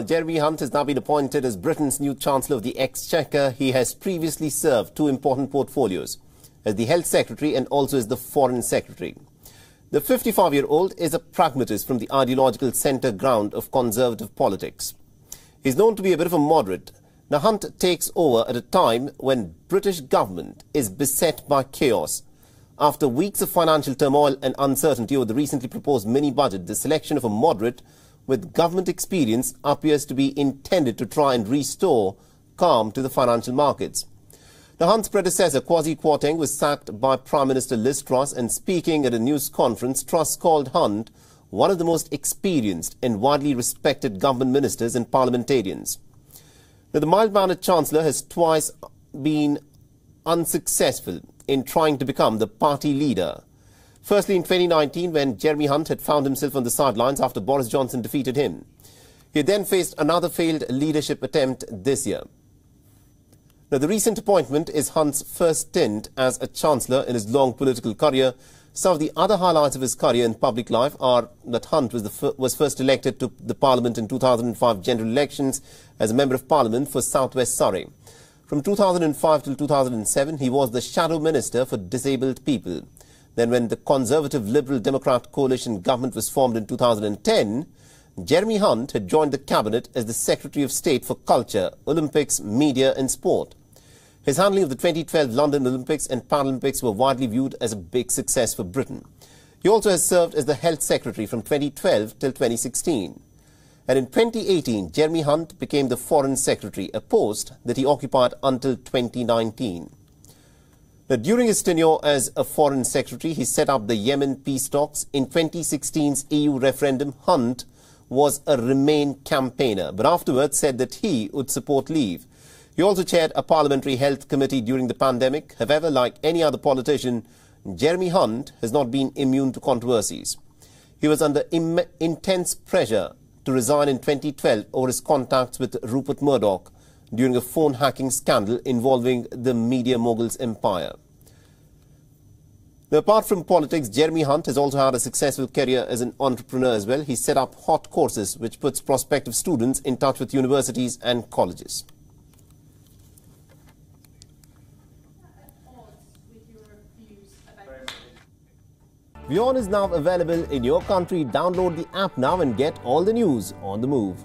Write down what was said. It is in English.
Jeremy Hunt has now been appointed as Britain's new Chancellor of the Exchequer. He has previously served two important portfolios as the Health Secretary and also as the Foreign Secretary. The 55 year old is a pragmatist from the ideological centre ground of conservative politics. He's known to be a bit of a moderate. Now, Hunt takes over at a time when British government is beset by chaos. After weeks of financial turmoil and uncertainty over the recently proposed mini budget, the selection of a moderate with government experience appears to be intended to try and restore calm to the financial markets. Now, Hunt's predecessor, Kwasi Kwarteng, was sacked by Prime Minister Liz Truss and speaking at a news conference, Truss called Hunt one of the most experienced and widely respected government ministers and parliamentarians. Now, the mild-mannered Chancellor has twice been unsuccessful in trying to become the party leader. Firstly, in 2019, when Jeremy Hunt had found himself on the sidelines after Boris Johnson defeated him. He then faced another failed leadership attempt this year. Now, the recent appointment is Hunt's first stint as a chancellor in his long political career. Some of the other highlights of his career in public life are that Hunt was, was first elected to the Parliament in 2005 general elections as a Member of Parliament for South West Surrey. From 2005 till 2007, he was the Shadow Minister for Disabled People. Then when the Conservative Liberal Democrat coalition government was formed in 2010, Jeremy Hunt had joined the cabinet as the Secretary of State for Culture, Olympics, Media and Sport. His handling of the 2012 London Olympics and Paralympics were widely viewed as a big success for Britain. He also has served as the Health Secretary from 2012 till 2016. And in 2018, Jeremy Hunt became the Foreign Secretary, a post that he occupied until 2019. Now, during his tenure as a foreign secretary, he set up the Yemen peace talks. In 2016's EU referendum, Hunt was a Remain campaigner, but afterwards said that he would support Leave. He also chaired a parliamentary health committee during the pandemic. However, like any other politician, Jeremy Hunt has not been immune to controversies. He was under intense pressure to resign in 2012 over his contacts with Rupert Murdoch, during a phone hacking scandal involving the media mogul's empire. Now, apart from politics, Jeremy Hunt has also had a successful career as an entrepreneur as well. He set up Hotcourses, which puts prospective students in touch with universities and colleges. WION is now available in your country. Download the app now and get all the news on the move.